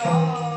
Oh. all.